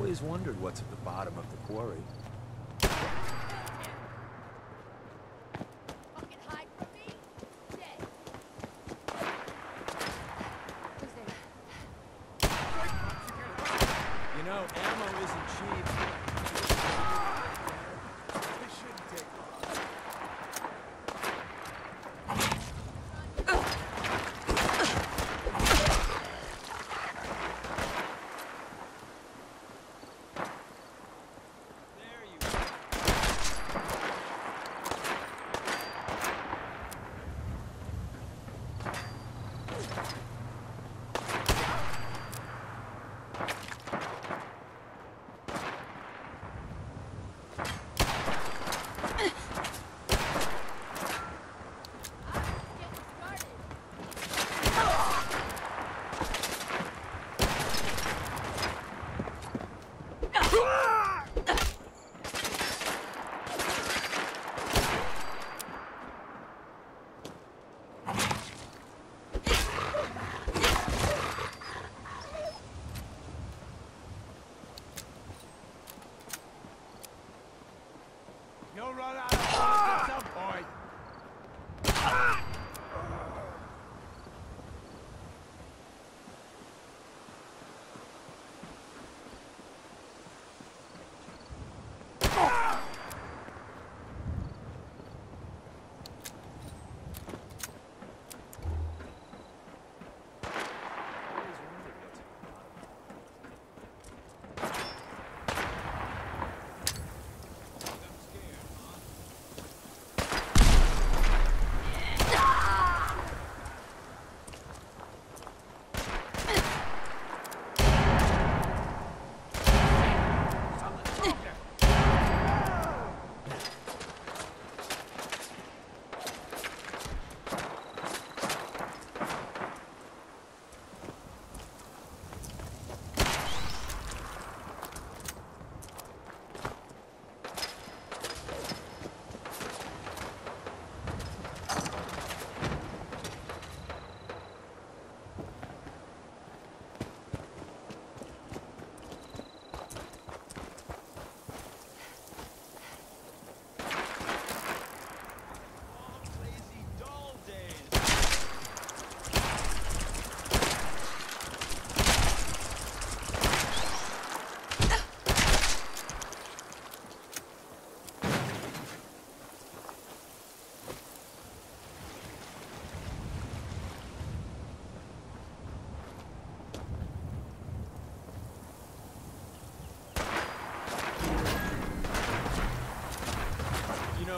always wondered what's at the bottom of the quarry. Fucking hide from me? Dead. Who's there? You know, ammo isn't cheap.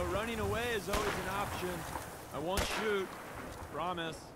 Running away is always an option. I won't shoot. Promise.